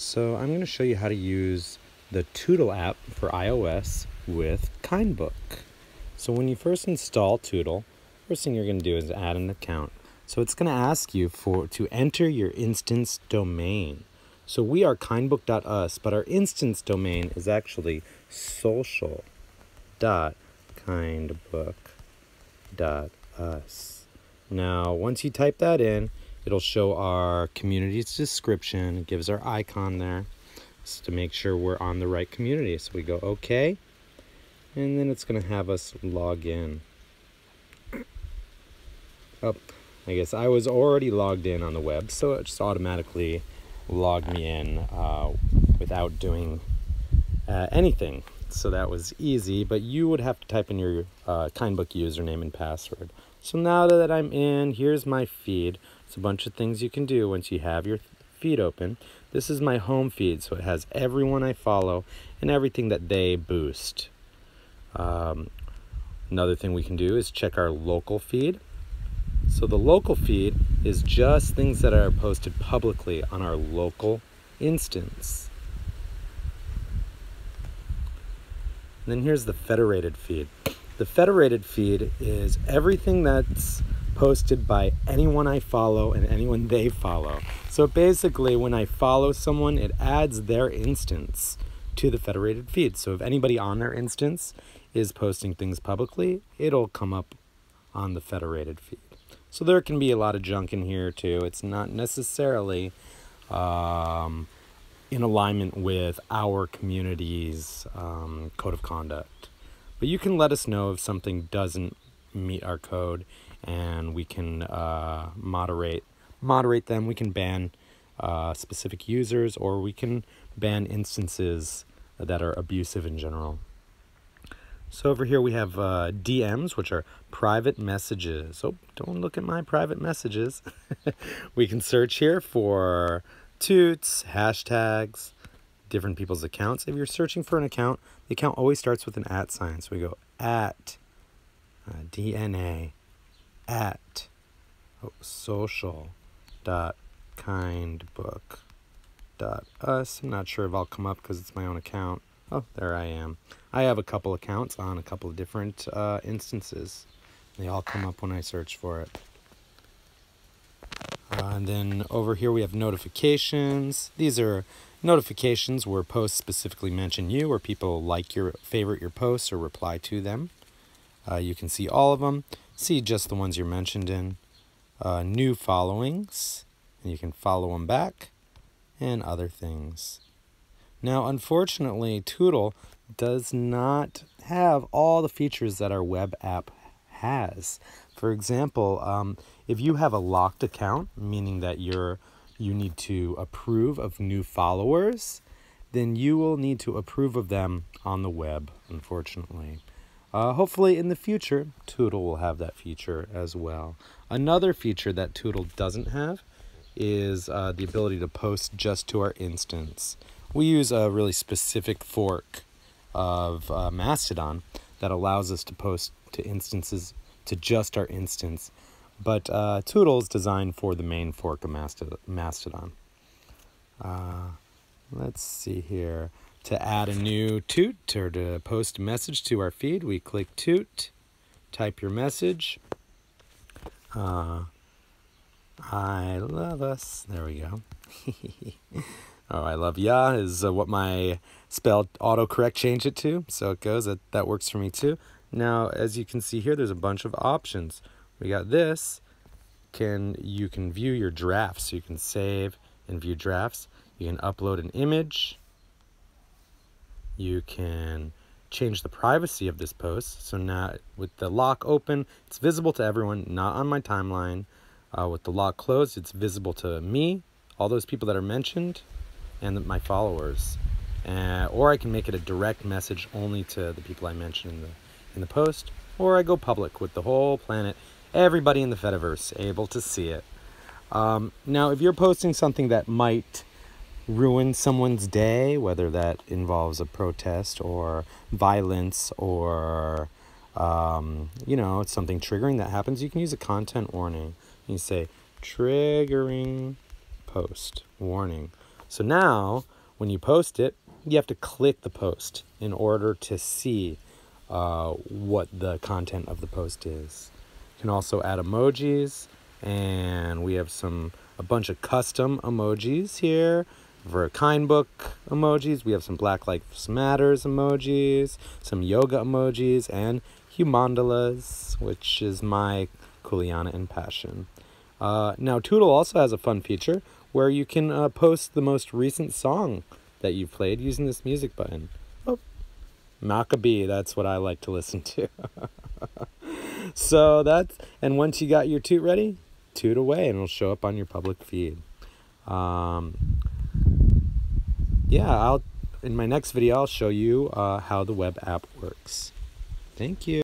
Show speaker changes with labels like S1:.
S1: So I'm going to show you how to use the Tootle app for iOS with KindBook. So when you first install Tootle, first thing you're going to do is add an account. So it's going to ask you for to enter your instance domain. So we are kindbook.us, but our instance domain is actually social.kindbook.us. Now, once you type that in, It'll show our community's description. It gives our icon there just to make sure we're on the right community. So we go OK, and then it's going to have us log in. Oh, I guess I was already logged in on the web, so it just automatically logged me in uh, without doing uh, anything. So that was easy, but you would have to type in your uh, KindBook username and password. So now that I'm in, here's my feed. It's a bunch of things you can do once you have your feed open. This is my home feed, so it has everyone I follow and everything that they boost. Um, another thing we can do is check our local feed. So the local feed is just things that are posted publicly on our local instance. And then here's the federated feed. The federated feed is everything that's posted by anyone I follow and anyone they follow. So basically, when I follow someone, it adds their instance to the federated feed. So if anybody on their instance is posting things publicly, it'll come up on the federated feed. So there can be a lot of junk in here too. It's not necessarily um, in alignment with our community's um, code of conduct. But you can let us know if something doesn't meet our code and we can uh, moderate moderate them. We can ban uh, specific users, or we can ban instances that are abusive in general. So over here we have uh, DMs, which are private messages. Oh, don't look at my private messages. we can search here for toots, hashtags, different people's accounts. If you're searching for an account, the account always starts with an at sign. So we go at uh, DNA at oh, social dot kindbook dot us. I'm not sure if I'll come up because it's my own account. Oh, there I am. I have a couple accounts on a couple of different uh, instances. They all come up when I search for it. Uh, and then over here we have notifications. These are notifications where posts specifically mention you or people like your favorite your posts or reply to them. Uh, you can see all of them see just the ones you're mentioned in. Uh, new followings, and you can follow them back, and other things. Now, unfortunately, Tootle does not have all the features that our web app has. For example, um, if you have a locked account, meaning that you're you need to approve of new followers, then you will need to approve of them on the web, unfortunately. Uh, hopefully in the future, Tootle will have that feature as well. Another feature that Tootle doesn't have is uh, the ability to post just to our instance. We use a really specific fork of uh, Mastodon that allows us to post to instances to just our instance, but uh, Tootle is designed for the main fork of Mastodon. Uh, let's see here. To add a new toot or to post a message to our feed, we click toot, type your message. Uh, I love us. There we go. oh, I love ya is uh, what my spell autocorrect changed it to. So it goes. That, that works for me too. Now, as you can see here, there's a bunch of options. We got this. Can You can view your drafts. So you can save and view drafts. You can upload an image. You can change the privacy of this post. So now with the lock open, it's visible to everyone, not on my timeline. Uh, with the lock closed, it's visible to me, all those people that are mentioned, and my followers. Uh, or I can make it a direct message only to the people I mentioned in the, in the post. Or I go public with the whole planet, everybody in the Fediverse able to see it. Um, now, if you're posting something that might ruin someone's day, whether that involves a protest or violence or, um, you know, it's something triggering that happens, you can use a content warning. You say, triggering post warning. So now, when you post it, you have to click the post in order to see uh, what the content of the post is. You can also add emojis, and we have some a bunch of custom emojis here for KindBook emojis. We have some Black Lives Matters emojis, some yoga emojis, and humandalas, which is my Kuleana and passion. Uh, now, Tootle also has a fun feature where you can uh, post the most recent song that you've played using this music button. Oh, Maccabee, that's what I like to listen to. so that's, and once you got your toot ready, toot away and it'll show up on your public feed. Um, yeah, I'll, in my next video, I'll show you uh, how the web app works. Thank you.